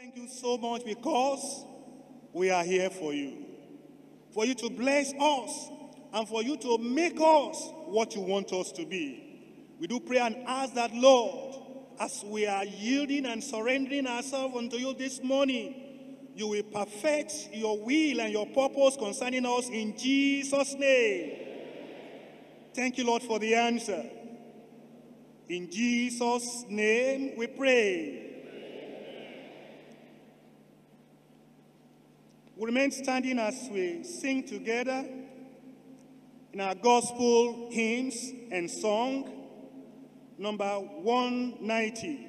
Thank you so much because we are here for you. For you to bless us and for you to make us what you want us to be. We do pray and ask that, Lord, as we are yielding and surrendering ourselves unto you this morning, you will perfect your will and your purpose concerning us in Jesus' name. Thank you, Lord, for the answer. In Jesus' name we pray. We remain standing as we sing together in our gospel hymns and song, number 190.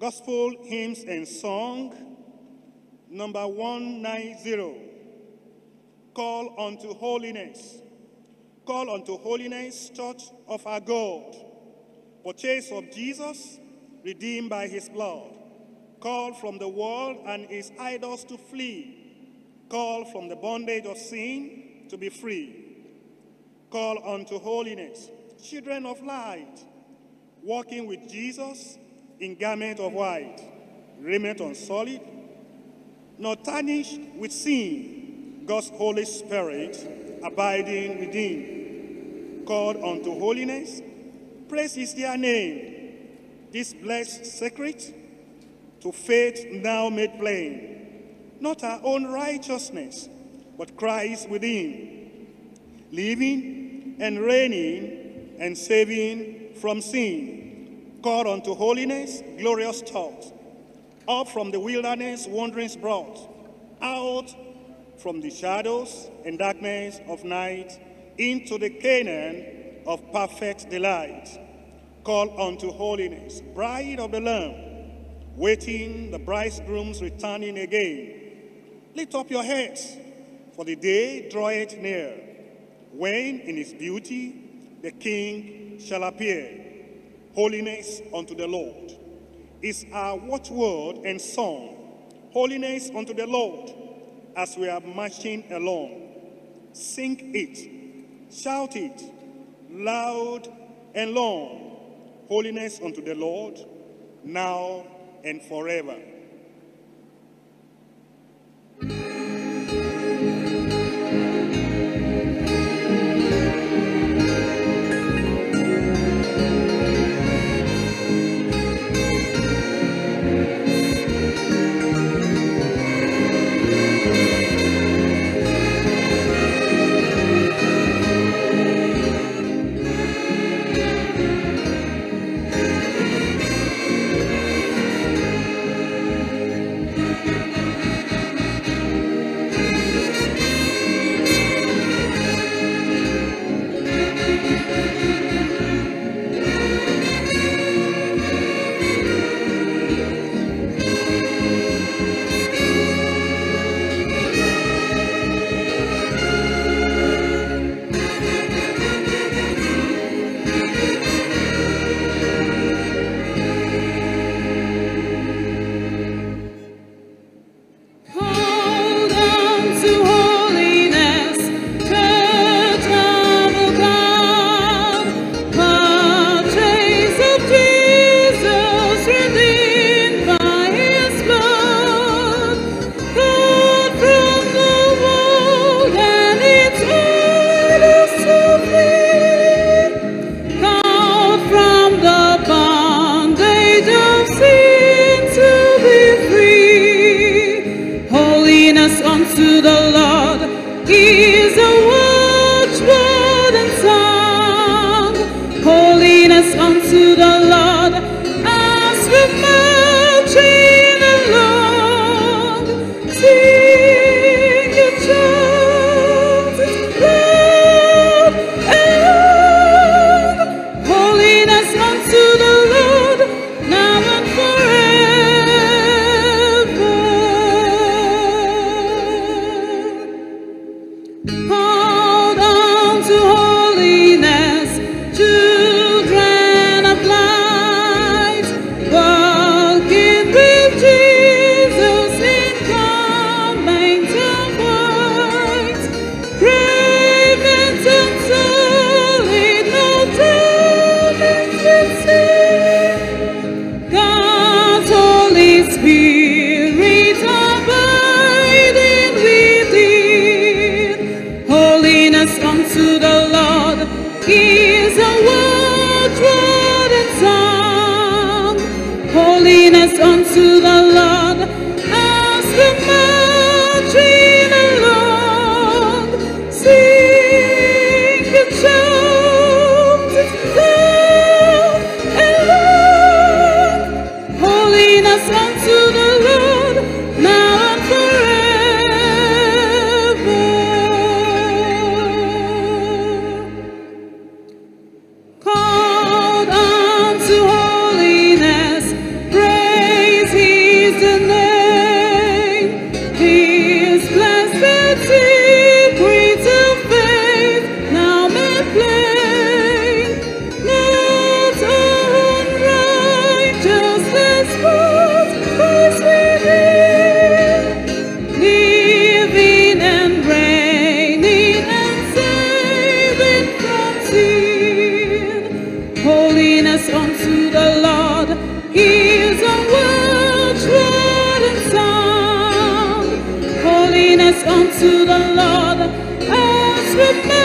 Gospel hymns and song, number 190. Call unto holiness. Call unto holiness, church of our God. Purchase of Jesus, redeemed by his blood. Call from the world and its idols to flee. Call from the bondage of sin to be free. Call unto holiness, children of light, walking with Jesus in garment of white, raiment unsullied, not tarnished with sin, God's Holy Spirit abiding within. Called unto holiness, praise is their name. This blessed secret to faith now made plain, not our own righteousness, but Christ within, living and reigning and saving from sin called unto holiness, glorious thoughts. Up from the wilderness, wanderings brought. Out from the shadows and darkness of night, into the Canaan of perfect delight. Call unto holiness, bride of the Lamb, waiting the bridegroom's returning again. Lift up your heads, for the day draweth near, when in his beauty the King shall appear. Holiness unto the Lord is our watchword and song. Holiness unto the Lord as we are marching along. Sing it, shout it, loud and long. Holiness unto the Lord, now and forever. As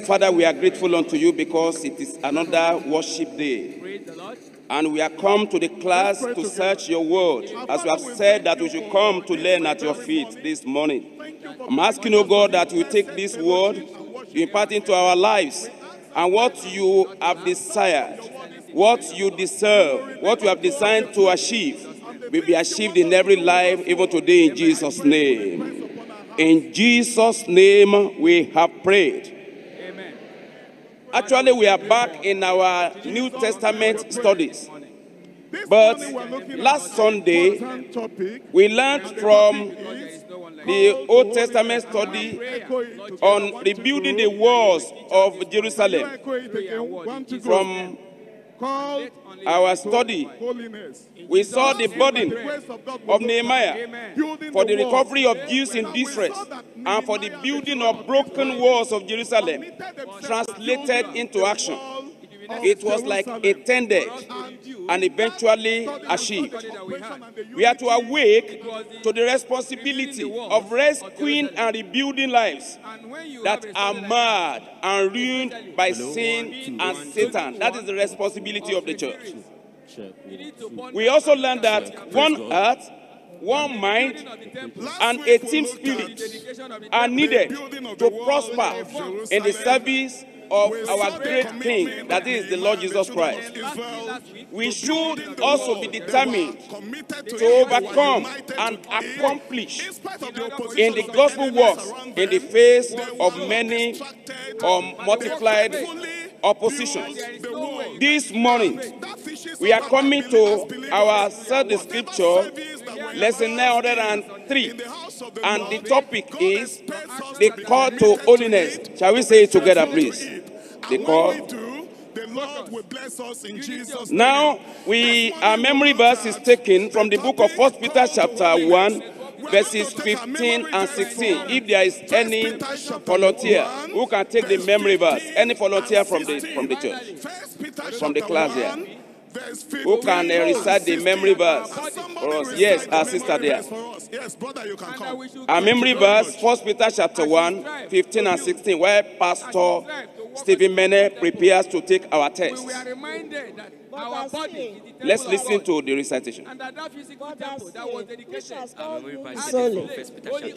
Father, we are grateful unto you because it is another worship day. Praise the Lord. And we are come to the class to search your word, as you have said that we should come to learn at your feet this morning. I'm asking, oh God, that you take this word, you impart into our lives, and what you have desired, what you deserve, what you have designed to achieve, will be achieved in every life, even today, in Jesus' name. In Jesus' name, we have prayed. Actually, we are back in our New Testament studies. But morning we're looking at last Sunday. We learned from There is no one like the Old Testament study Echo it together. on rebuilding the walls of Jerusalem. echo it again. One to go. From our study, holiness. we saw the burden The grace of God of was Nehemiah building for the wall. recovery of Jews in Now we distress saw that and for the Nehemiah building the of broken walls of Jerusalem committed themselves to translated building into the action. It was like attended and eventually achieved. We are to awake to the responsibility of rescuing and rebuilding lives that are marred and ruined by sin and Satan. That is the responsibility of the church. We also learned that one heart, one mind, and a team spirit are needed to prosper in the service of our great King, that is the Lord Jesus Christ. We should also be determined to overcome and accomplish in the gospel works in the face of many um, multiplied oppositions. This morning, we are coming to our third scripture, lesson 903, and the topic is the call to holiness. Shall we say it together, please? The call. Lord will bless us in Jesus' name. Now, we our memory verse is taken from the book of First Peter chapter 1, verses 15 and 16. If there is any volunteer who can take the memory verse, any volunteer from the from the church. From the chapter class here. Who can uh, recite the memory verse for us? Yes, the our memory sister there. verse. Yes, brother, you can come. Our memory verse, First Peter chapter 1, 15 and 16, where Pastor Stephen Mene prepares to take our test. We are reminded that But our I body say- is the temple Let's listen to the recitation. Solely.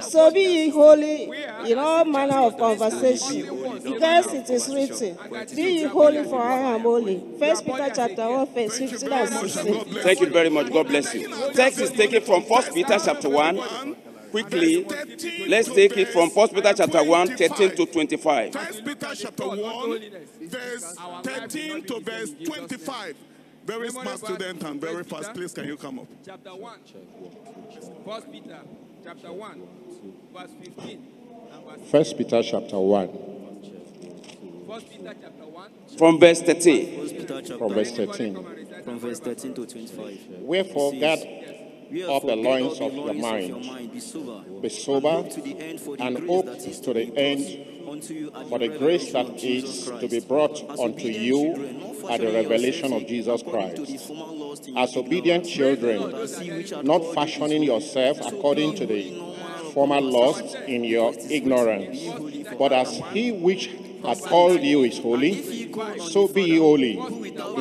So be ye holy in all manner of conversation, because it is written, Be ye holy, for I am holy. First Peter chapter 1, verse 15 and 16. Thank you very much. God bless you. Text is taken from First Peter chapter 1. Quickly, let's take it from First Peter chapter 1, 13 to 25. First Peter chapter 1, verse 13 to verse 25. Very smart student and very fast. Please, can you come up? chapter 1. First Peter chapter 1, verse 15. and First Peter chapter 1 First Peter chapter 1. From verse 13. First Peter chapter from verse 13. come and recite from verse verse. 13 to 25. Wherefore, guard Up the loins of your mind. Be sober. Be sober Hope to the end for the and grace hope that is to the be end brought unto you at for the grace revelation that of Jesus to Christ. be brought As unto obedient you children, not at the fashioning revelation yourselves of Jesus according to the Christ. former lust in As your obedient ignorance. children, But he which hath not fashioning yourself according to the in all manner of former conversation. lust in your ignorance. Be holy, for But as he which hath called you is holy, If ye call on so be ye holy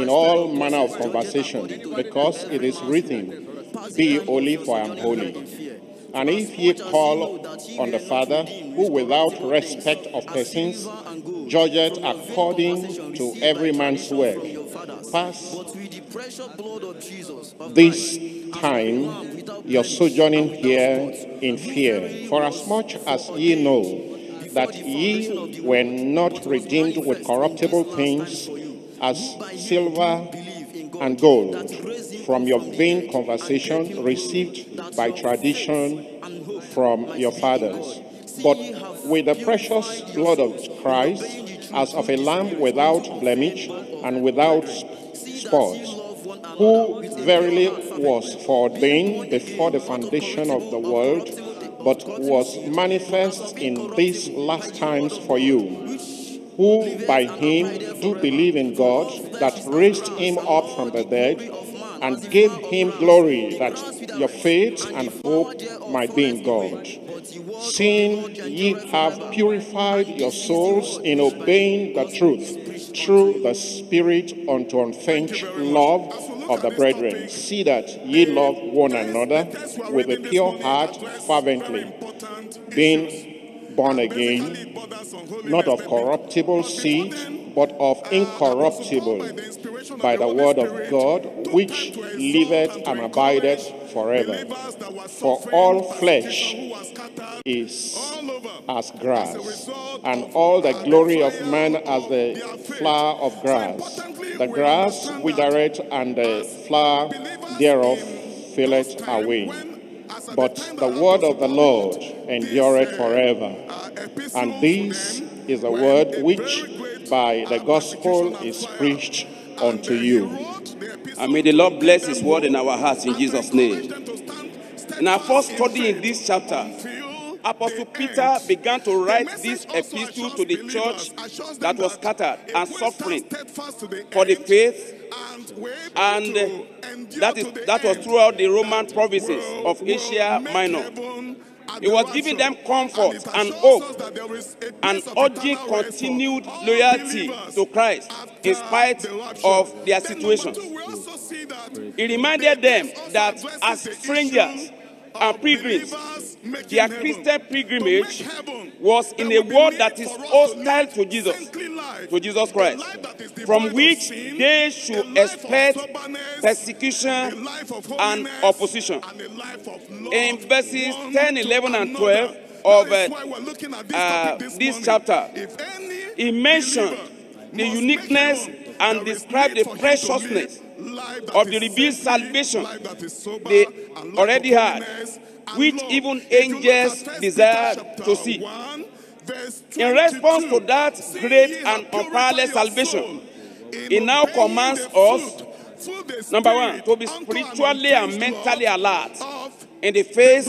in all manner of conversation, because it is written, work. Pass the Be holy, for I am holy. And if ye call on the Father, who without respect of persons judgeth according to every man's work, pass this time your sojourning here in fear. For as much as ye know that ye were not redeemed with corruptible things as silver and gold from your vain conversation received by tradition from your fathers, but with the precious blood of Christ, as of a lamb without blemish and without spot, who verily was foreordained before the foundation of the world, but was manifest in these last times for you, who by him do believe in God, that raised him up from the dead, and gave him glory, that your faith and hope might be in God. Seeing ye have purified your souls in obeying the truth through the Spirit unto unfeigned love of the brethren. See that ye love one another with a pure heart fervently, being born again, not of corruptible seed, but of incorruptible, by the word of God, which liveth and abideth forever. For all flesh is as grass, and all the glory of man as the flower of grass. The grass withereth, and the flower thereof filleth away. But the word of the Lord endureth forever. And this is the word which by the gospel is preached unto you. And may the Lord bless His word in our hearts in Jesus' name. In our first study in this chapter, Apostle Peter began to write this epistle to the church that was scattered and suffering for the faith, and that, is, that was throughout the Roman provinces of Asia Minor. It was giving them comfort and hope and urging continued loyalty to Christ in spite of their situation. He reminded them that as strangers and pilgrims, their. Christian pilgrimage To make heaven, was in a world that is for us to hostile to Jesus, to Jesus Christ, life that is devoid from which they should expect persecution and opposition. and a life of love In verses 10, 11, and 12 of, uh, why we're looking at this uh, this chapter, he mentioned the uniqueness and described the for him to preciousness live life that of the revealed salvation life that is sober, they already had, which even If you look angels at 1 desired Peter to see. In response to that great and unparalleled salvation, he now commands us, fruit through the Number one, to be spiritually and mentally alert in the face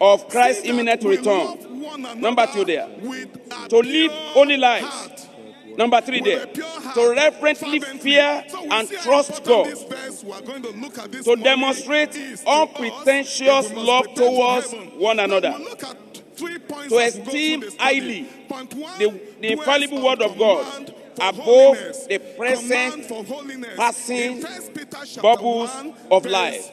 of Christ's imminent return. love one another Number two there. To live holy lives. Number three there, a pure heart, to reverently fear and trust God, this verse we are going to look at this to morning demonstrate is to us unpretentious that we must love towards one another. we'll look at three points To as we go through esteem highly the, the infallible word of God. above the present passing In 1 Peter chapter bubbles of life.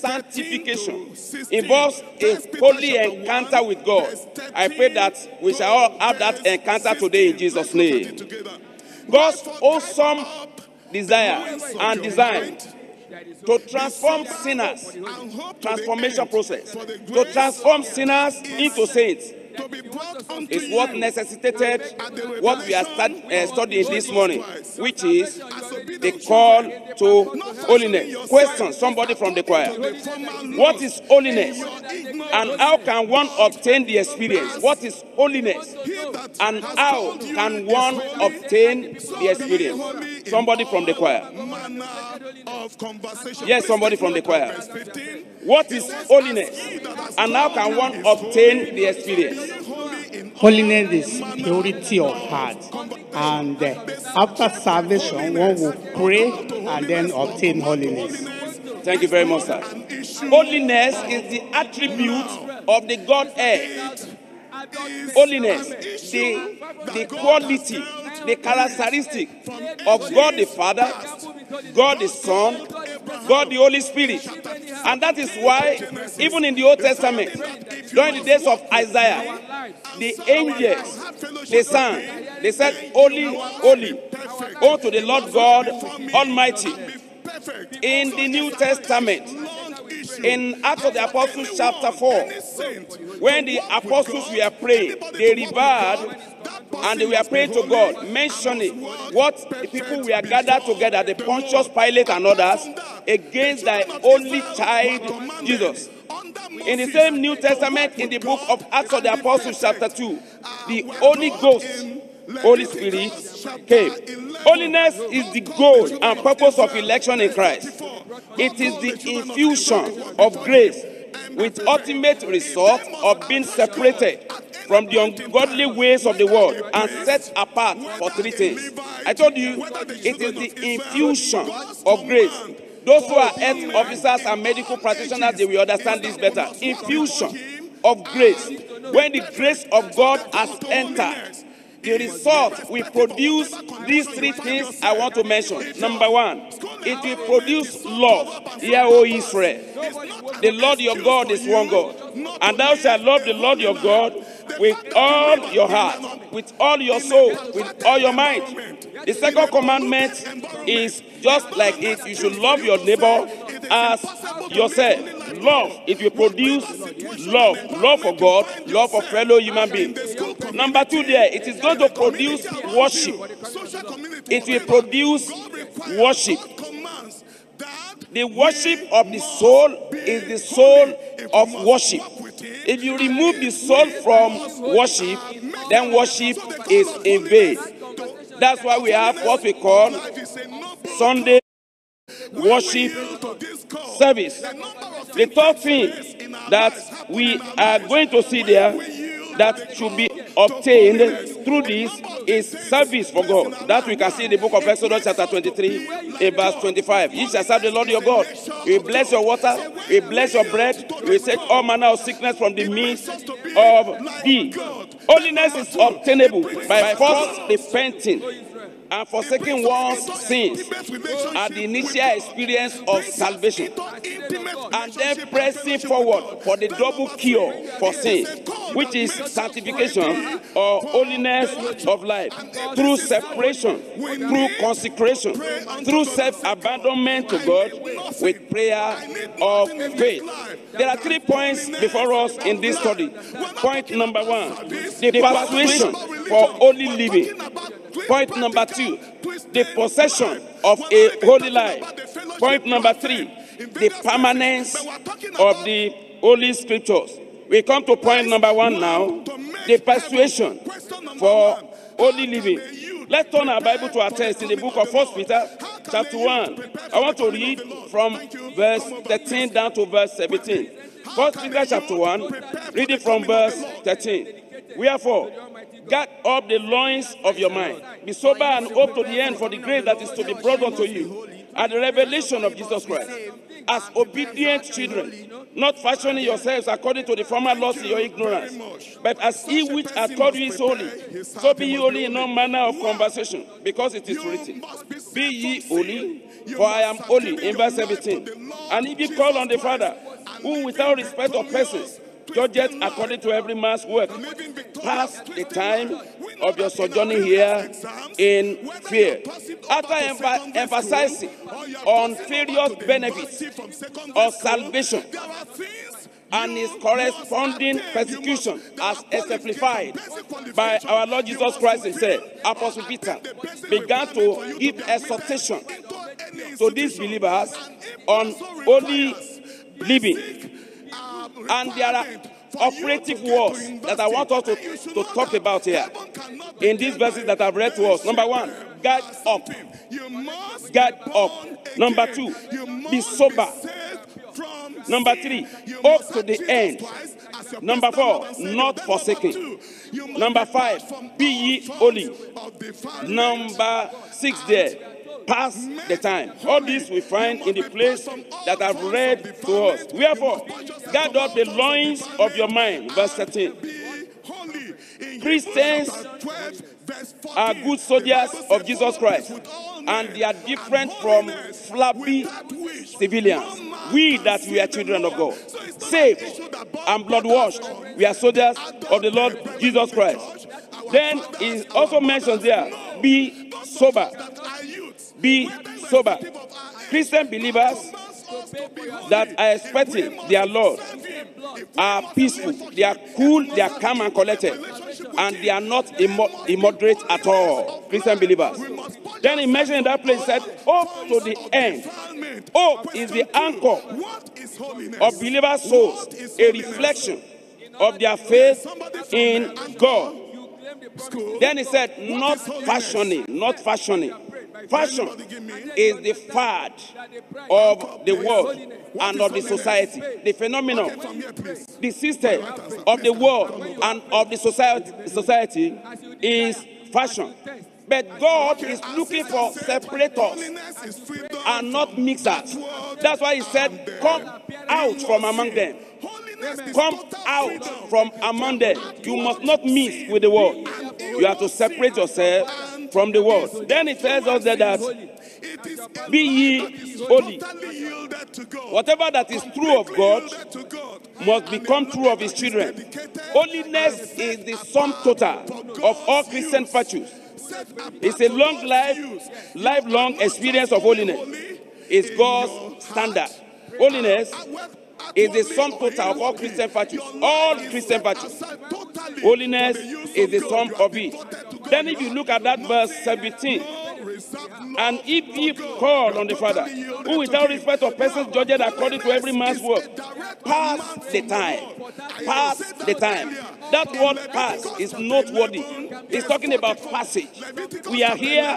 13 Sanctification to 16. involves First a Peter holy chapter encounter 1, with God. verse I pray 13 that we to shall all have that verse encounter today in 16. Jesus' Let's look at name. it together. God's Therefore, awesome guide up desire the loins of and your design mind, to transform sinners, and hope to the transformation end process, for the to grace transform sinners into saints to be brought unto is what necessitated what we are start, uh, studying this morning, which is the call to holiness. Question somebody from the choir. What is holiness? And how can one obtain the experience? What is holiness? And how can one obtain the experience? Somebody from the choir. manner of conversation. Yes, somebody from the choir. verse 15. What is holiness? And how can one obtain the experience? Holiness is purity of heart. And uh, after salvation, one will pray and then obtain holiness. Thank you very much, sir. Holiness is the attribute of the Godhead. Holiness, the, the quality, the characteristic of God the Father, God the Son, God the Holy Spirit. And that is why, even in the Old Testament, during the days of Isaiah, the angels, they sang, they said, Holy, holy, unto the Lord God Almighty. In the New Testament, in Acts of the Apostles, chapter 4, when the apostles were praying, they revered and they were praying to God, mentioning what the people were gathered together, the Pontius Pilate and others, against thy only child, Jesus. In the same New Testament, in the book of Acts of the Apostles, chapter 2, the Holy Ghost, Holy Spirit came. Holiness is the goal and purpose of election in Christ. It is the infusion of grace with ultimate result of being separated from the ungodly ways of the world and set apart for three things. I told you it is the infusion of grace. Those who are health officers and medical practitioners, they will understand this better. Infusion of grace. When the grace of God has entered, the result will produce these three things I want to mention. Number one, it will produce love. Hear, O Israel. The Lord your God is one God. And thou shalt love the Lord your God with all your heart, with all your soul, with all your mind. The second commandment is just like it. You should love your neighbor as yourself. Love, it will produce love. Love for God, love for fellow human beings. Number two, there, it is going to produce worship. It will produce worship. The worship of the soul is the soul of worship. If you remove the soul from worship, then worship is in vain. That's why we have what we call Sunday worship service. The third thing that we are going to see there that should be obtained through this is service for God. That we can see in the book of Exodus chapter 23 in verse 25. You shall serve the Lord your God. Will bless your water, will bless your bread, will take all manner of sickness from the midst of thee. Holiness is obtainable by first repenting and forsaking one's sins at the initial experience of salvation. and then pressing forward for the double cure for sin, which is sanctification or holiness of life through separation, through consecration, through self abandonment to God with prayer of faith. There are three points before us in this study. Point number one the persuasion for holy living. Point number two, the possession of a holy life. Point number three, the permanence of the holy scriptures. We come to point number one now, the persuasion for holy living. Let's turn our Bible to our text in the book of First Peter, chapter 1. I want to read from verse 13 down to verse 17. First Peter chapter 1, reading from verse 13. Wherefore, guard up the loins of your mind. Be sober and hope to the end for the grace that is to be brought unto you at the revelation of Jesus Christ. As obedient children, not fashioning yourselves according to the former laws in your ignorance, but as he which hath called you is holy, so be ye holy in all manner of conversation, because it is written, Be ye holy, for I am holy, in verse 17. And if ye call on the Father, who without respect of persons, judgeth according to every man's work. Pass the time of your sojourning here in fear. After emph- emphasizing on various benefits of salvation and his corresponding persecution as exemplified by our Lord Jesus Christ himself, Apostle Peter began to give exhortation to these believers on holy living. And there are operative words that I want us to, to talk about here in these verses that I've read to us. Number one, guard up. Guard up. Number two, be sober. Number three, hope to the end. Number four, not forsaken. Number five, be ye holy. Number six, there, pass the time. All this we find in the place that I've read to us. Wherefore, guard up the loins of your mind. Verse 13. Christians are good soldiers of Jesus Christ, and they are different from flabby civilians. We that we are children of God, saved and blood washed, we are soldiers of the Lord Jesus Christ. Then he also mentions there, be sober. Be sober. Christian believers that are expecting their Lord are peaceful, they are cool, they are calm and collected, and they are not immo- immoderate at all. Christian believers. Then he mentioned in that place, said, Hope to the end. Hope is the anchor of believers' souls, a reflection of their faith in God. Then he said, Not fashioning, not fashioning. Fashion is the fad of the world and of the society. The phenomenon, the system of the world and of the society, society is fashion. But God is looking for separators and not mixers. That's why He said, Come out from among them. Come out from among them. You must not mix with the world. You have to separate yourself from the world. Then it tells us that, that be ye holy. Whatever that is true of God must become true of his children. Holiness is the sum total of all Christian virtues. It's a long life, lifelong experience of holiness. It's God's standard. Holiness is the sum total of all Christian virtues. All Christian virtues. Holiness is the sum of it. Then if you look at that verse 17, and if ye call on the Father, who without respect of persons judged according to every man's work, pass the time. Pass the time. That word pass is noteworthy. It's talking about passage. We are here.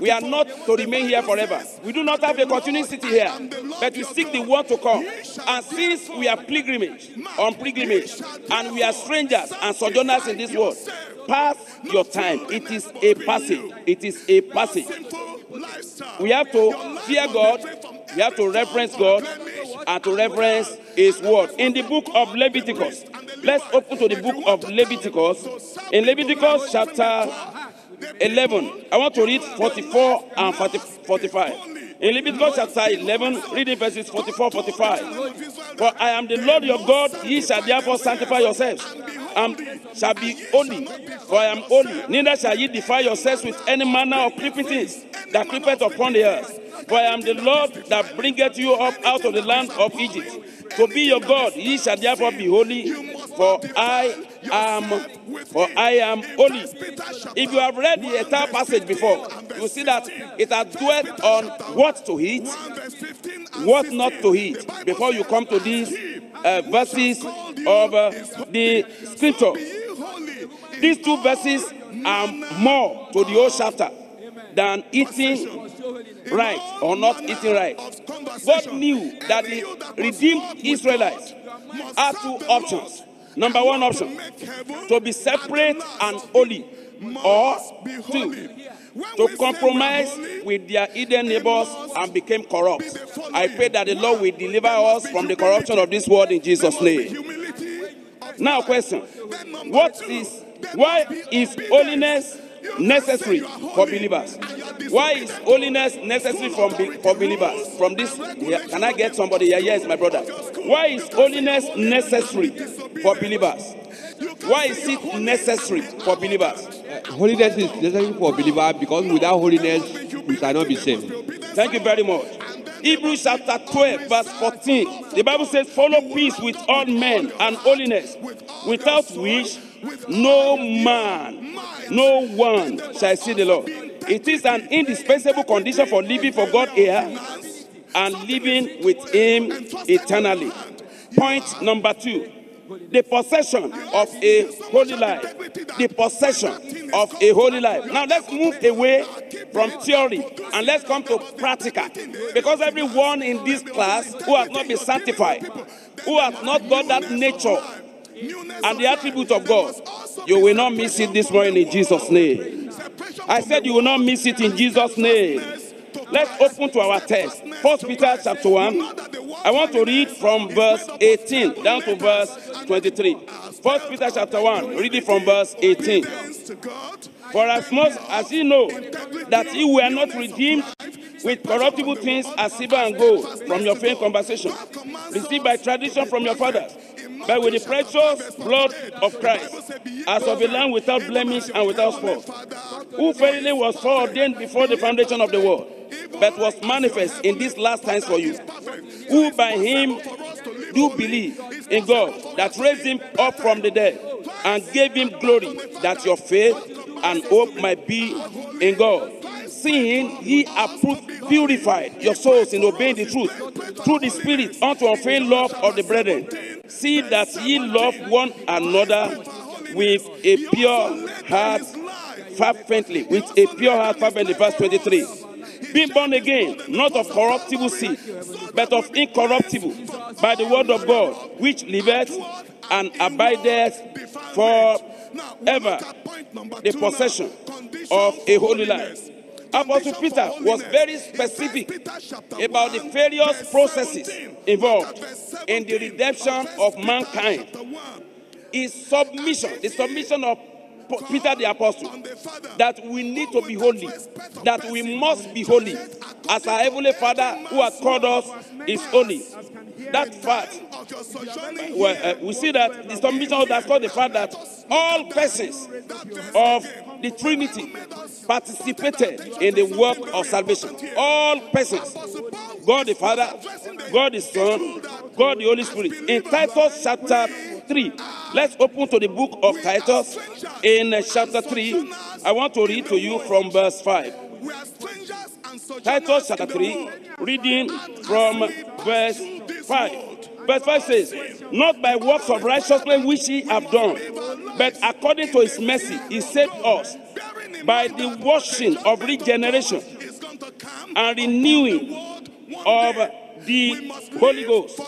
We are not to remain here forever. We do not have a continuity here, but we seek the one to come. And since we are pilgrimage on pilgrimage, and we are strangers and sojourners in this world, pass your time. It is a passage. It is a passage. We have to fear God. We have to reference God and to reference His word. In the book of Leviticus, let's open to the book of Leviticus. In Leviticus chapter 11, I want to read 44 and 40, 45. In Leviticus chapter 11, reading verses 44 45. For I am the Lord your God, ye shall therefore sanctify yourselves, and shall be holy, for I am holy. Neither shall ye defile yourselves with any manner of creeping things that creepeth upon the earth. For I am the Lord that bringeth you up out of the land of Egypt. To be your God, ye shall therefore be holy, for I am for I am holy. If you have read the entire passage before, you see that it has dwelt on what to eat, what not to eat, before you come to these uh, verses of uh, the scripture. These two verses are more to the whole chapter than eating right or not eating right. God knew that the redeemed Israelites had two options. Number one option, to be separate and holy, or two, to compromise with their hidden neighbors and become corrupt. I pray that the Lord will deliver us from the corruption of this world in Jesus' name. Now, question: What is why is holiness necessary for believers? Why is holiness necessary from for believers? From this, yeah, can I get somebody here? Yes, my brother. Why is holiness necessary for believers? Why is it necessary for believers? Holiness is necessary for believers because without holiness, we cannot be saved. Thank you very much. Hebrews chapter 12, verse 14. The Bible says, Follow peace with all men and holiness, without which no man, no one shall see the Lord. It is an indispensable condition for living for God here and living with Him eternally. Point number two the possession of a holy life. The possession of a holy life. Now let's move away from theory and let's come to practical. Because everyone in this class who has not been sanctified, who has not got that nature and the attribute of God, you will not miss it this morning in Jesus' name. I said you will not miss it in Jesus' name. Let's open to our text. First Peter chapter 1. I want to read from verse 18 down to verse 23. First Peter chapter 1, reading from verse 18. For as much as ye know that ye were not redeemed with corruptible things as silver and gold from your vain conversation, received by tradition from your fathers, but with the precious blood of Christ, as of a lamb without blemish and without spot, who verily was foreordained before the foundation of the world, but was manifest in these last times for you, who by him do believe in God that raised him up from the dead and gave him glory, that your faith and hope might be in God. Seeing ye are purified your souls in obeying the truth through the Spirit unto unfailing love of the brethren. See that ye love one another with a pure heart fervently, with a pure heart fervently. Verse 23 being born again, not of corruptible seed, but of incorruptible, by the word of God, which liveth and abideth forever. The possession of a holy life. Apostle Peter was very specific about the various processes involved in the redemption of mankind. His submission, the submission of Peter the Apostle, that we need to be holy, that we must be holy, as our Heavenly Father who has called us is holy. That fact, well, uh, we see that the submission called the fact that all persons of the Trinity participated in the work of salvation. All persons, God the Father, God the Son, God the Holy Spirit. In Titus chapter 3, let's open to the book of Titus in chapter 3. I want to read to you from verse 5. Titus chapter 3, reading from verse 5. Verse 5 says, Not by works of righteousness which ye have done, But according to his mercy, he saved us by the washing of regeneration and renewing of the Holy Ghost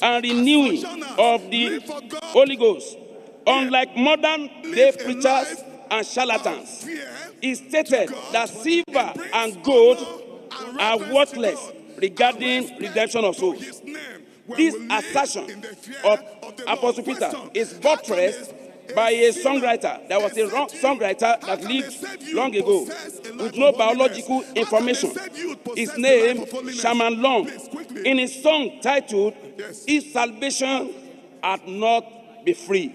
and renewing of the Holy Ghost. Unlike modern day preachers and charlatans, he stated that silver and gold are worthless regarding redemption of souls. This assertion of Apostle Peter is buttressed by a songwriter. that was a songwriter that lived long ago with no biological information. His name, Shaman Long. In his song titled, If Salvation Had Not Be Free.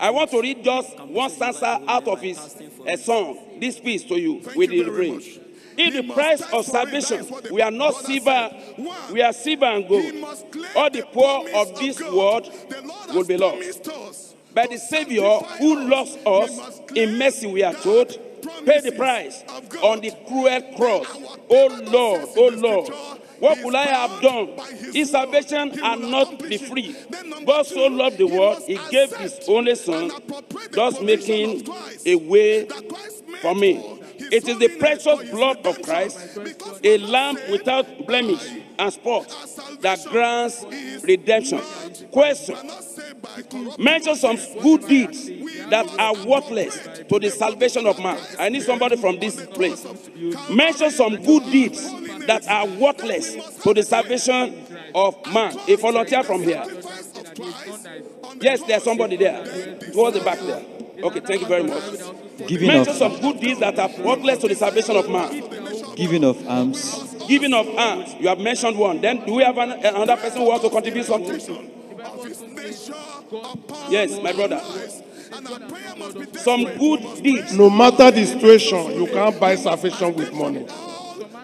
I want to read just one stanza out of his uh, song, this piece to you with the refrain. If the price of salvation we are not silver, we are silver and gold, all the poor of this world will be lost. But the Savior who loves us in mercy, we are told, pay the price on the cruel cross. Oh Lord, oh Lord, what could I have done if salvation had not be free? God so loved the world, he gave his only son, thus making a way for me. It is the precious blood of Christ, a lamb without blemish and spot, that grants redemption. Question Mention some good deeds that are worthless to the salvation of man. I need somebody from this place. Mention some good deeds that are worthless to the salvation of man. A volunteer from here. Yes, there's somebody there. Towards the back there. Okay, thank you very much. Giving Mention of, some good deeds that are worthless to the salvation of man. giving of alms, Giving of alms. You have mentioned one. Then do we have an, another person who wants to contribute something? Yes, my brother. Some good deeds. No matter the situation, you can't buy salvation with money.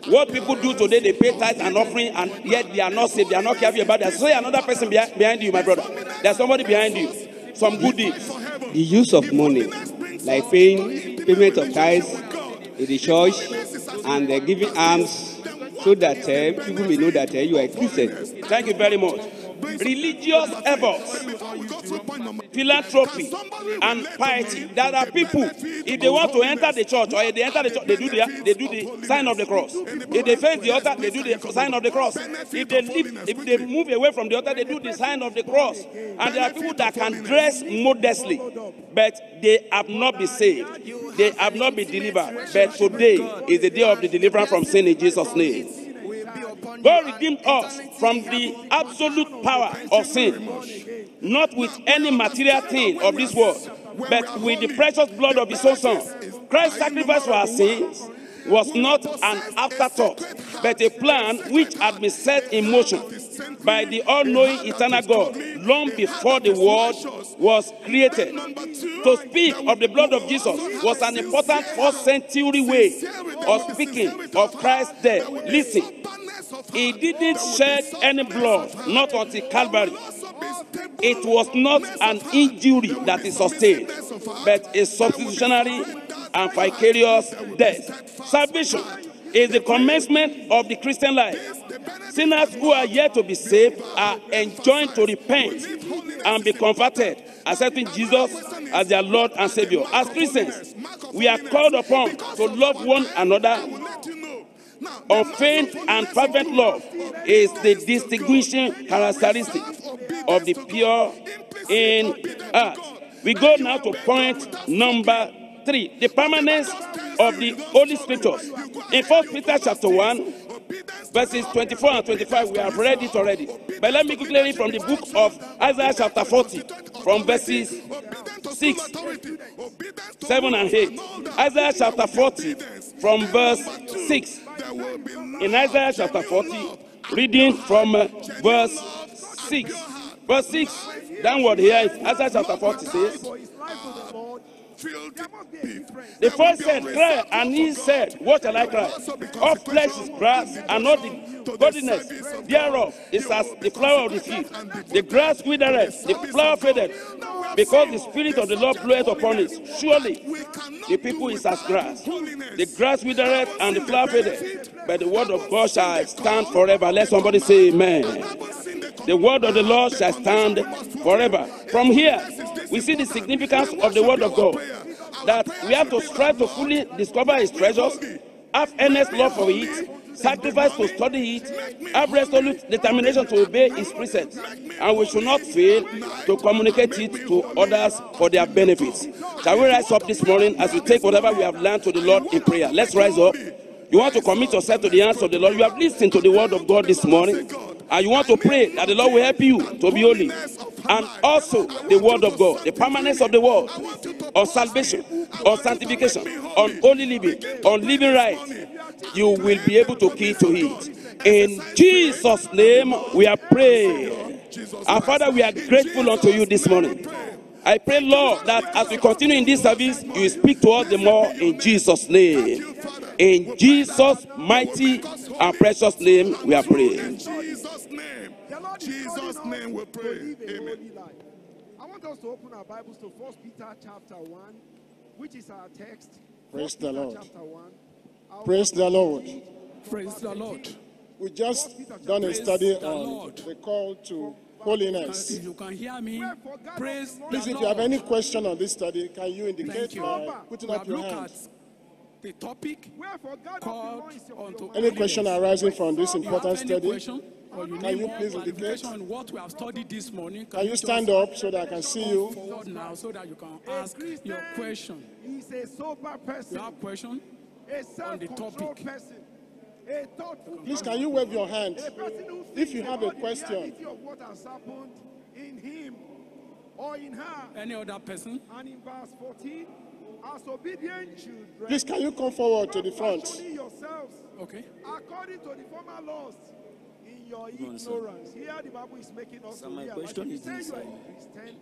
What people do today, they pay tithe and offering, and yet they are not saved. They are not careful about that. Say another person behind, behind you, my brother. There's somebody behind you. Some good deeds. The use of money, like paying payment of tithes in the church and uh, giving alms so that uh, people may know that uh, you are a Christian. Thank you very much. Religious efforts, philanthropy, and piety. There are people, if they want to enter the church or if they enter the church, they do the, they do the sign of the cross. If they face the altar, they do the sign of the cross. If they leave, if they move away from the altar, they do the sign of the cross. And there are people that can dress modestly, but they have not been saved. They have not been delivered. But today is the day of the deliverance from sin in Jesus' name. God redeemed us from the absolute power of sin, not with any material thing of this world, but with the precious blood of His own Son. Christ's sacrifice for our sins was not an afterthought, but a plan which had been set in motion by the all knowing eternal God long before the world was created. To speak of the blood of Jesus was an important first century way of speaking of Christ's death. Listen, he didn't shed any blood, not until Calvary. It was not an injury that he sustained, but a substitutionary and vicarious death. Salvation is the commencement of the Christian life. Sinners who are yet to be saved are enjoined to repent and be converted, accepting Jesus as their Lord and Savior. As Christians, we are called upon to love one another Unfeigned and fervent love is the distinguishing characteristic of the pure in heart. We go now to point number three the permanence of the Holy Scriptures. In 1 Peter chapter 1, verses 24 and 25, we have read it already. But let me quickly read from the book of Isaiah chapter 40, from verses 6, 7, and 8. Isaiah chapter 40, from verse 6. In Isaiah chapter 40, reading from uh, verse 6. Verse 6, downward here, is Isaiah chapter 40 says, the first said, Cry, and he said, What shall I cry? All flesh is grass, and not the godliness. thereof is as the flower of the field. The grass withereth, the flower fadeth, because the Spirit of the Lord bloweth upon it. Surely the people is as grass. The grass withereth, and the flower fadeth, but the word of God shall stand forever. Let somebody say, Amen. The word of the Lord shall stand forever. From here, we see the significance of the word of God. That we have to strive to fully discover his treasures, have earnest love for it, sacrifice to study it, have resolute determination to obey his precepts, and we should not fail to communicate it to others for their benefits. Shall we rise up this morning as we take whatever we have learned to the Lord in prayer? Let's rise up. You want to commit yourself to the hands of the Lord. You have listened to the word of God this morning, and you want to pray that the Lord will help you to be holy. And also the word of God, the permanence of the word on salvation, on sanctification, on holy living, on living right. You will be able to key to it. In Jesus' name, we are praying. Our Father, we are grateful unto you this morning. I pray, Lord, that as we continue in this service, you speak to us the more in Jesus' name. In Jesus' mighty and precious name, we are praying. Jesus' name. Jesus' name we pray. Amen. I want us to open our Bibles to 1 Peter chapter 1, which is our text. Praise the Lord. Chapter 1. Praise the Lord. Praise the Lord. We just done a study on the call to holiness. If holiness. you can hear me, praise Please, if you have any question on this study, can you indicate by putting up your hand? At the topic called unto Any question arising from this important study? you Can you please indicate? on what we have studied this morning, Can you just stand up so that I can see you? forward now so that you can ask your question. He's a sober person. You have question? a on the topic. person. A thoughtful Please, can you wave your hand? A person who If you have a question. what has happened in him or in her. Any other person? And in verse 14, as obedient children, Please, can you come forward to the front? yourselves Okay. according to the former laws in your Go on, sir. Here the Bible is making us Sir, to my question is this, you are a Christian,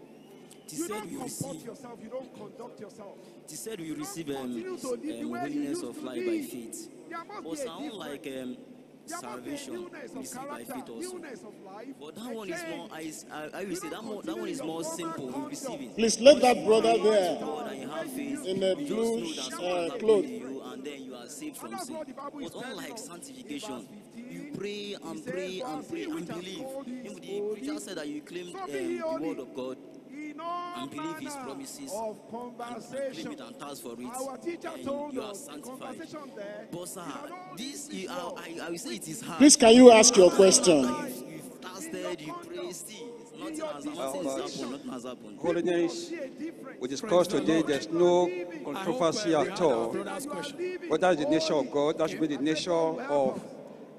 He you said don't we comport receive. yourself, you don't conduct yourself. He said we receive um, continue the um, you holiness used of to life by faith. But sound like um, There must be a salvation newness we of by faith also. newness of life. But that one is more. I, I, I will say that more. That one is more simple in receiving. Please let that brother there God and you have faith. in the blue just uh, something cloth. you and then you are saved from sin. But unlike sanctification, you pray and pray and pray and believe. Even the preacher said that you claim um, the word of God and believe his promises of and and task for it. Our teacher and told you are sanctified. there. But sir, this you are, I, I will say it is hard. Please, can you ask your question? You've fasted, you. Holiness, we discussed today, there's no controversy at all. Whether it's the nature of God, that should be the nature of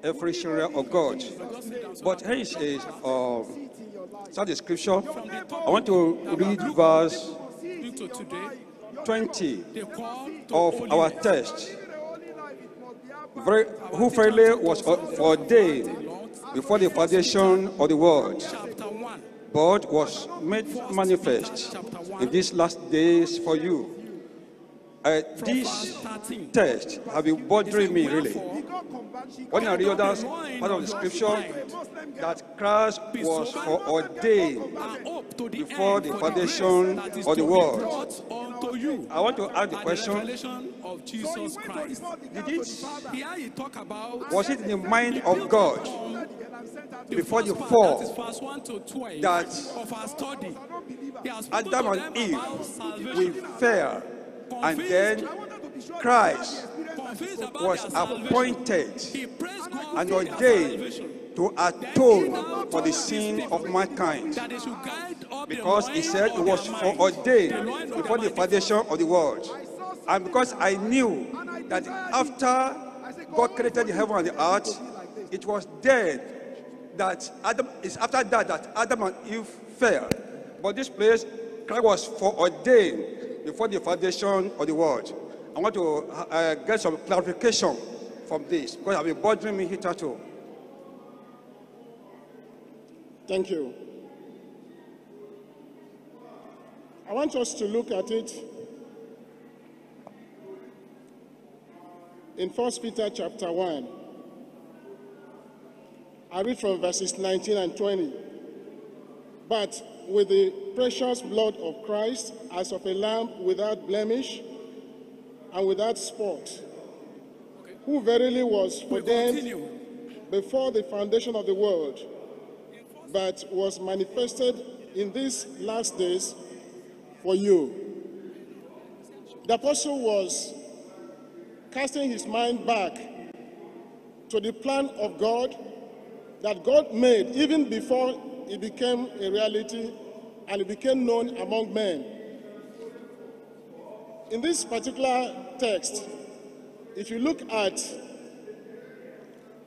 every children of God. But here is a um, start the scripture. I want to read verse 20 the call to of our text. Who freely was ordained before the foundation of the world, but was made manifest in these last days for you. Uh, this text have been bothering me really. When I read that part of the scripture, that Christ was foreordained before the foundation of the world. I want to ask the question, of Jesus Christ. did it, Here he talk about was it in the mind of God before the fall verse 1 to 12 that of our study. He has spoken Adam and Eve about will fail and then Christ was appointed and ordained to atone for the sin of mankind. Because he said it was foreordained before the foundation of the world. And because I knew that after God created the heaven and the earth, it was then that Adam is after that that Adam and Eve fell. But this place, Christ was foreordained before the foundation of the world. I want to uh, get some clarification from this because has been bothering me hitherto. Thank you. I want us to look at it in 1 Peter chapter 1. I read from verses 19 and 20. But with the precious blood of Christ, as of a lamb without blemish and without spot, who verily was ordained before the foundation of the world, but was manifested in these last days for you. The apostle was casting his mind back to the plan of God that God made even before it became a reality and it became known among men. In this particular text, if you look at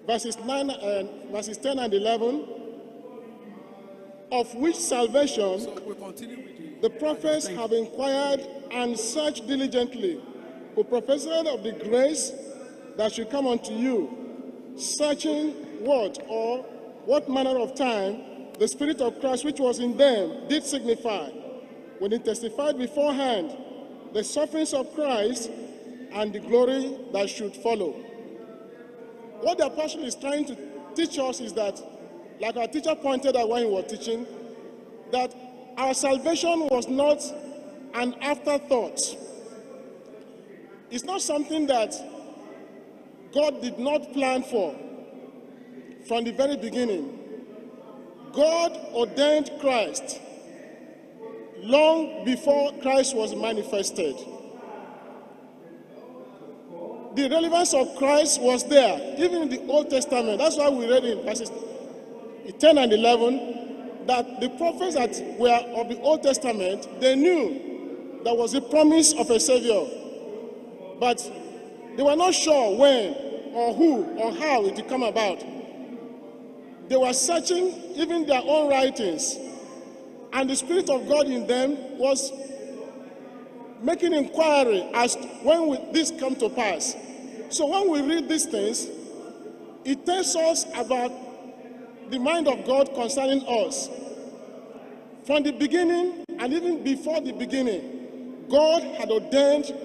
verses 9 and verses 10 and 11, of which salvation the prophets have inquired and searched diligently, who prophesied of the grace that should come unto you, searching what or what manner of time the Spirit of Christ which was in them did signify, when it testified beforehand the sufferings of Christ and the glory that should follow. What the apostle is trying to teach us is that, like our teacher pointed out when he was teaching, that our salvation was not an afterthought. It's not something that God did not plan for from the very beginning. God ordained Christ long before Christ was manifested. The relevance of Christ was there, even in the Old Testament. That's why we read in verses 10 and 11 that the prophets that were of the Old Testament, they knew there was a promise of a Savior. But they were not sure when or who or how it would come about. They were searching even their own writings, and the Spirit of God in them was making inquiry as to when will this come to pass. So when we read these things, it tells us about the mind of God concerning us. From the beginning, and even before the beginning, God had ordained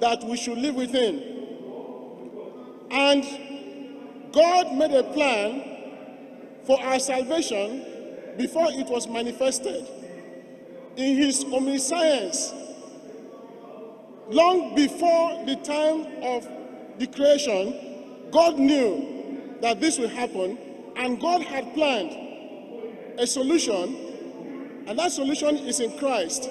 that we should live with Him. And God made a plan for our salvation before it was manifested. In His omniscience, long before the time of the creation, God knew that this would happen, and God had planned a solution, and that solution is in Christ.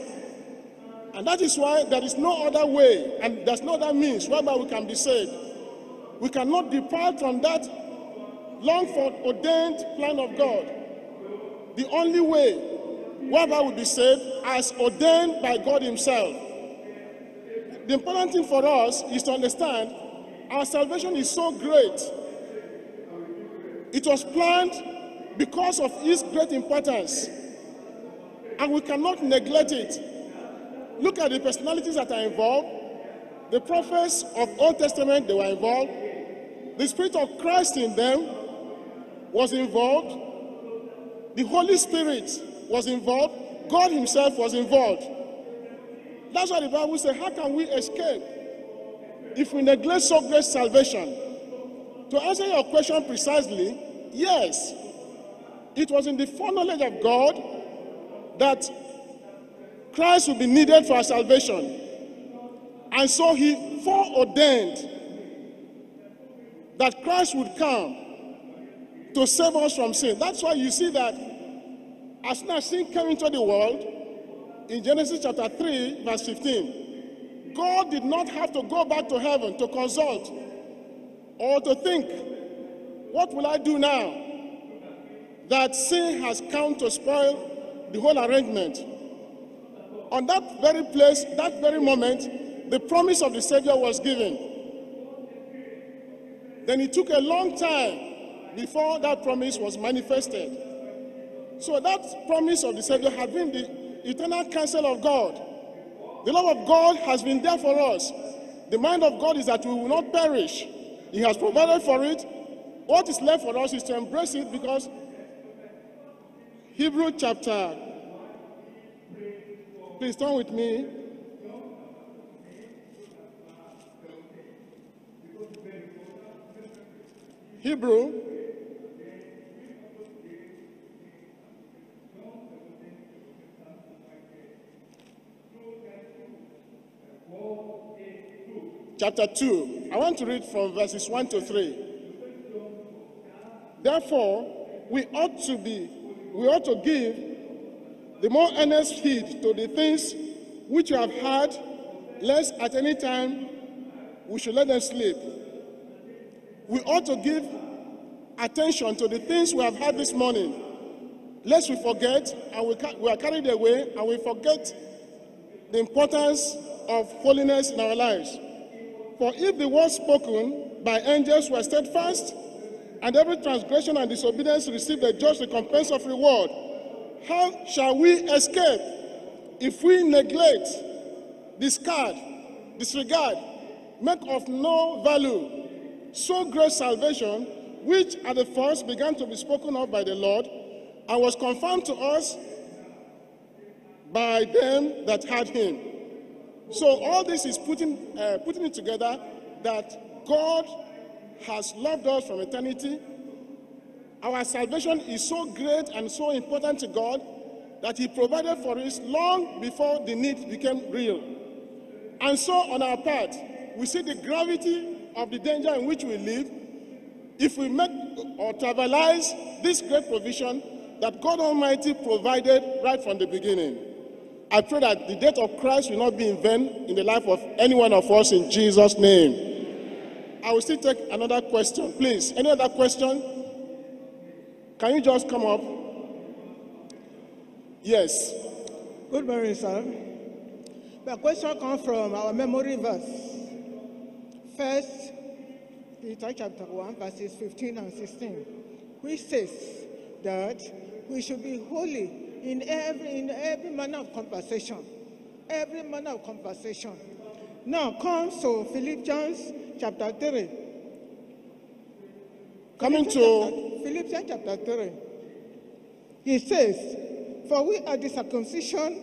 And that is why there is no other way, and there's no other means whereby we can be saved. We cannot depart from that long for ordained plan of God. The only way whereby we be saved as ordained by God Himself. The important thing for us is to understand our salvation is so great. It was planned because of its great importance, and we cannot neglect it. Look at the personalities that are involved. The prophets of Old Testament, they were involved. The Spirit of Christ in them was involved. The Holy Spirit was involved. God Himself was involved. That's why the Bible says, How can we escape if we neglect so great salvation? To answer your question precisely, yes. It was in the foreknowledge of God that Christ would be needed for our salvation. And so he foreordained that Christ would come to save us from sin. That's why you see that as soon as sin came into the world, in Genesis chapter 3, verse 15, God did not have to go back to heaven to consult or to think, what will I do now that sin has come to spoil the whole arrangement? On that very place, that very moment, the promise of the Savior was given. Then it took a long time before that promise was manifested. So that promise of the Savior had been the eternal counsel of God. The love of God has been there for us. The mind of God is that we will not perish. He has provided for it. What is left for us is to embrace it because Hebrew chapter, please turn with me. Hebrew chapter 2. I want to read from verses 1 to 3. Therefore, we ought to be, we ought to give the more earnest heed to the things which you have heard, lest at any time we should let them sleep. We ought to give attention to the things we have heard this morning, lest we forget and we, we are carried away and we forget the importance of holiness in our lives. For if the word spoken by angels were steadfast, and every transgression and disobedience received a just recompense of reward, how shall we escape if we neglect, discard, disregard, make of no value so great salvation, which at the first began to be spoken of by the Lord, and was confirmed to us by them that had him. So all this is putting, uh, putting it together that God has loved us from eternity. Our salvation is so great and so important to God that He provided for us long before the need became real. And so, on our part, we see the gravity of the danger in which we live if we make or trivialize this great provision that God Almighty provided right from the beginning. I pray that the death of Christ will not be in vain in the life of any one of us in Jesus' name. I will still take another question. Please, any other question? Can you just come up? Yes. Good morning, sir. The question comes from our memory verse. First Peter chapter 1, verses 15 and 16, which says that we should be holy in every in every manner of conversation. Every manner of conversation. Now comes to Philippians chapter 3. Coming to Philippians chapter 3. He says, For we are the circumcision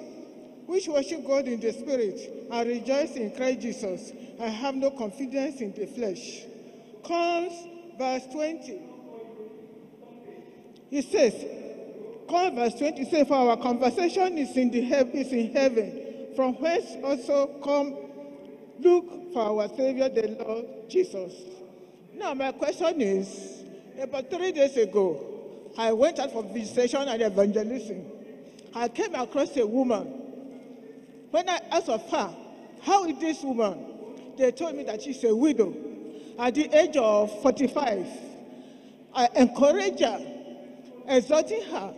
which worship God in the spirit and rejoice in Christ Jesus I have no confidence in the flesh. Comes verse 20. He says, Come verse 20 says, For our conversation is in the heav- is in heaven, from whence also come look for our Savior the Lord Jesus. Now my question is, about three days ago, I went out for visitation and evangelism. I came across a woman. When I asked of her, how is this woman? They told me that she's a widow at the age of 45. I encouraged her, exhorting her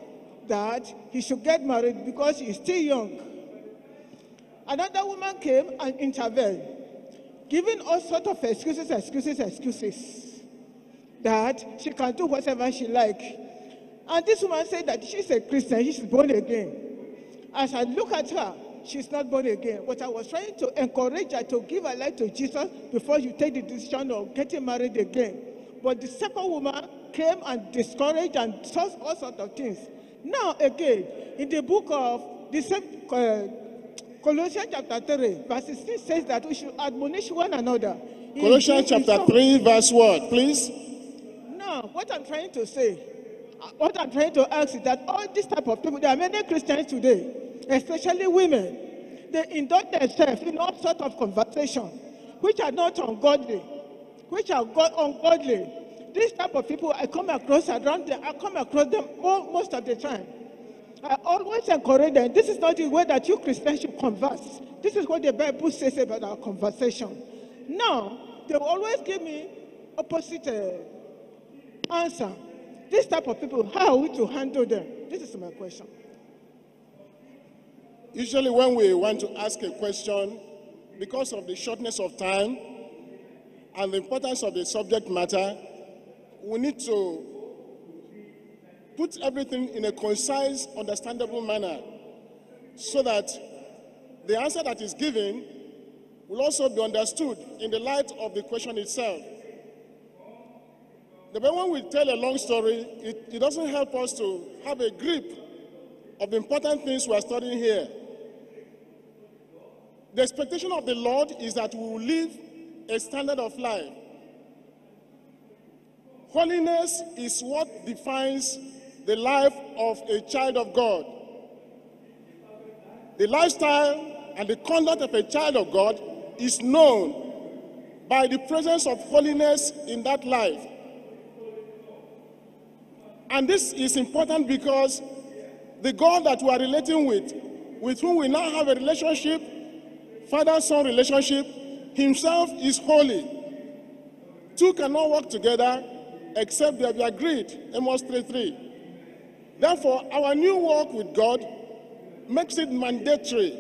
that he should get married because he's still young. Another woman came and intervened, giving all sorts of excuses, excuses, excuses, that she can do whatever she like. And this woman said that she's a Christian, she's born again. As I look at her, she's not born again. But I was trying to encourage her to give her life to Jesus before you take the decision of getting married again. But the second woman came and discouraged and saw all sorts of things. Now, again, in the book of the same uh, Colossians chapter 3, verse 16 says that we should admonish one another. Colossians chapter song. 3, verse what, please? Now, what I'm trying to say, uh, what I'm trying to ask is that all these type of people, there are many Christians today, especially women, they indulge themselves in all sorts of conversation, which are not ungodly, which are go- ungodly. This type of people, I come across around them, I come across them mo- most of the time. I always encourage them. This is not the way that you Christians should converse. This is what the Bible says about our conversation. Now, they will always give me opposite uh, answer. This type of people, how are we to handle them? This is my question. Usually, when we want to ask a question, because of the shortness of time and the importance of the subject matter, we need to put everything in a concise, understandable manner so that the answer that is given will also be understood in the light of the question itself. The when we tell a long story, it, it doesn't help us to have a grip of the important things we are studying here. The expectation of the Lord is that we will live a standard of life. Holiness is what defines the life of a child of God. The lifestyle and the conduct of a child of God is known by the presence of holiness in that life. And this is important because the God that we are relating with, with whom we now have a relationship, father son relationship, himself is holy. Two cannot work together except they have agreed. Amos 3:3. 3. Therefore, our new walk with God makes it mandatory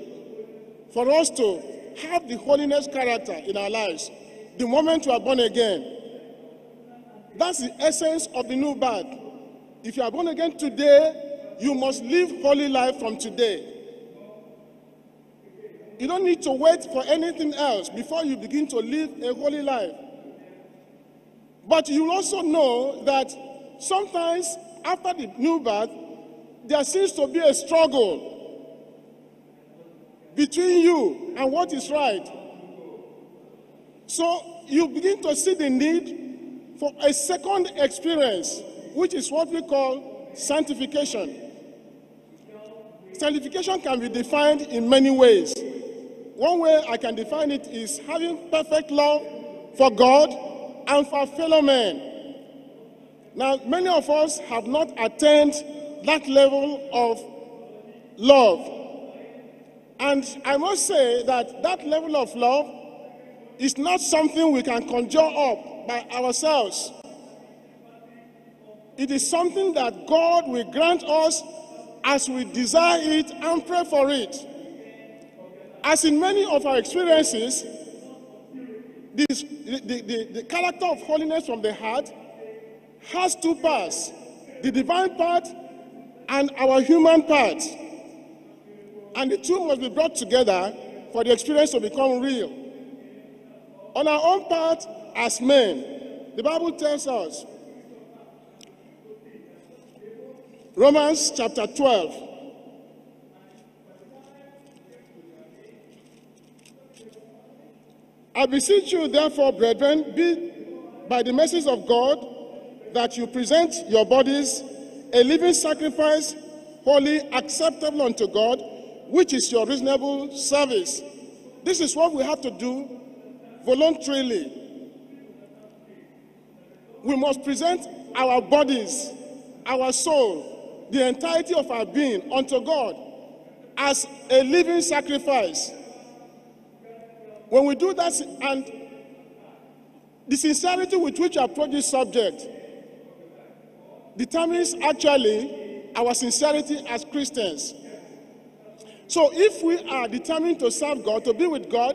for us to have the holiness character in our lives the moment we are born again. That's the essence of the new birth. If you are born again today, you must live holy life from today. You don't need to wait for anything else before you begin to live a holy life. But you also know that sometimes after the new birth, there seems to be a struggle between you and what is right. So you begin to see the need for a second experience, which is what we call sanctification. Sanctification can be defined in many ways. One way I can define it is having perfect love for God and for fellow men. Now, many of us have not attained that level of love. And I must say that that level of love is not something we can conjure up by ourselves. It is something that God will grant us as we desire it and pray for it. As in many of our experiences, this, the, the, the character of holiness from the heart has two parts the divine part and our human part. And the two must be brought together for the experience to become real. On our own part, as men, the Bible tells us, Romans chapter 12, I beseech you, therefore, brethren, be by the mercies of God, that you present your bodies a living sacrifice, holy, acceptable unto God, which is your reasonable service. This is what we have to do voluntarily. We must present our bodies, our soul, the entirety of our being unto God as a living sacrifice. When we do that, and the sincerity with which I approach this subject determines actually our sincerity as Christians. So if we are determined to serve God, to be with God,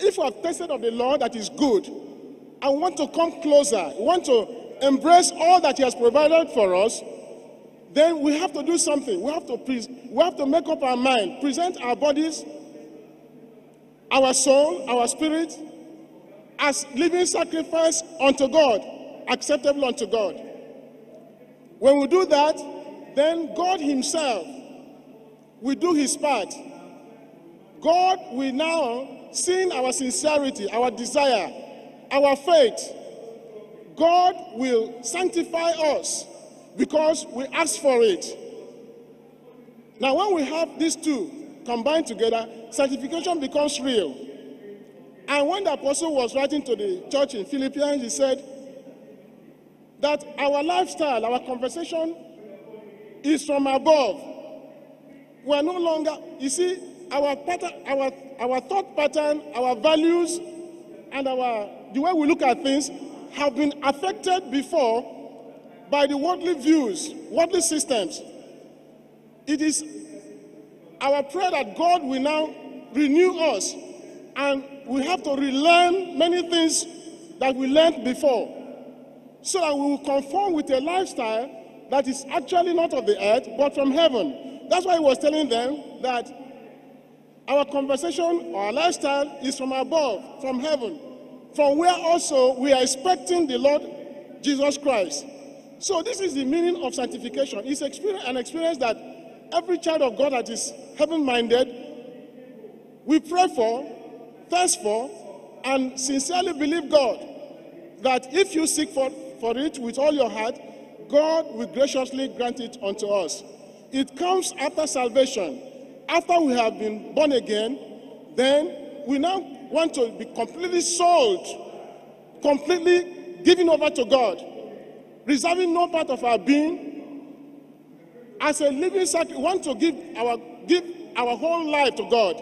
if we have tasted of the Lord that is good, and want to come closer, want to embrace all that He has provided for us, then we have to do something. We have to, pre- we have to make up our mind, present our bodies, our soul, our spirit, as living sacrifice unto God, acceptable unto God. When we do that, then God Himself will do His part. God will now, seeing our sincerity, our desire, our faith, God will sanctify us because we ask for it. Now, when we have these two combined together, sanctification becomes real. And when the apostle was writing to the church in Philippians, he said that our lifestyle, our conversation is from above. We are no longer, you see, our pattern, our, our thought pattern, our values, and our the way we look at things have been affected before by the worldly views, worldly systems. It is our prayer that God will now renew us and we have to relearn many things that we learned before so that we will conform with a lifestyle that is actually not of the earth but from heaven. That's why he was telling them that our conversation, our lifestyle is from above, from heaven, from where also we are expecting the Lord Jesus Christ. So this is the meaning of sanctification. It's an experience that every child of God that is heaven-minded, we pray for, thirst for, and sincerely believe God that if you seek for, for it with all your heart, God will graciously grant it unto us. It comes after salvation. After we have been born again, then we now want to be completely sold, completely given over to God, reserving no part of our being as a living sacrifice. Want to give our give our whole life to God.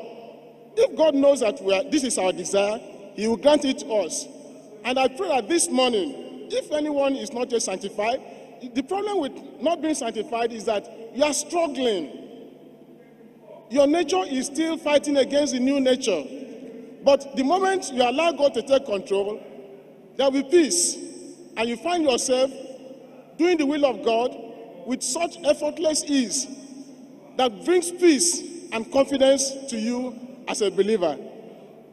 If God knows that we are, this is our desire, He will grant it us. And I pray that this morning, if anyone is not yet sanctified, the problem with not being sanctified is that you are struggling. Your nature is still fighting against the new nature. But the moment you allow God to take control, there will be peace. And you find yourself doing the will of God with such effortless ease that brings peace and confidence to you as a believer.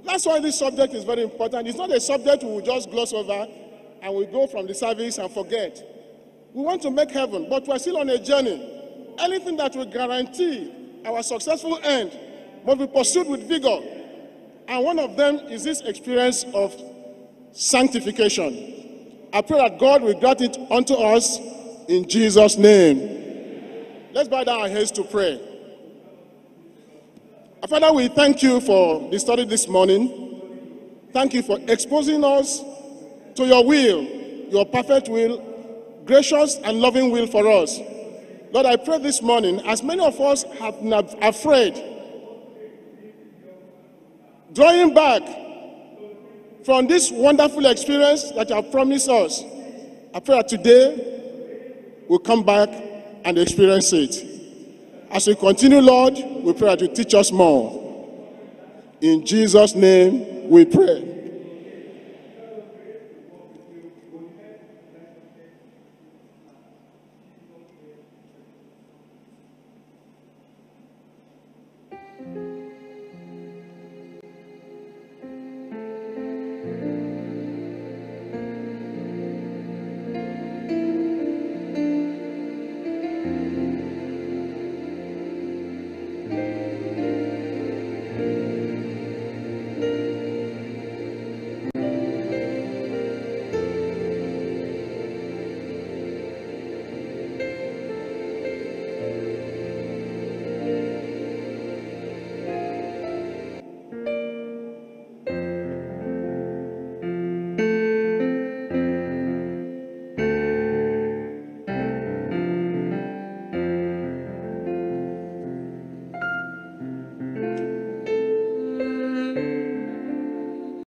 That's why this subject is very important. It's not a subject we will just gloss over and we go from the service and forget. We want to make heaven, but we're still on a journey. Anything that will guarantee our successful end must be pursued with vigor. And one of them is this experience of sanctification. I pray that God will grant it unto us in Jesus' name. Let's bow down our heads to pray. Father, we thank you for the study this morning. Thank you for exposing us to your will, your perfect will, gracious and loving will for us. Lord, I pray this morning, as many of us have been afraid, drawing back from this wonderful experience that you have promised us, I pray that today we'll come back and experience it. As we continue, Lord, we pray that you teach us more. In Jesus' name we pray.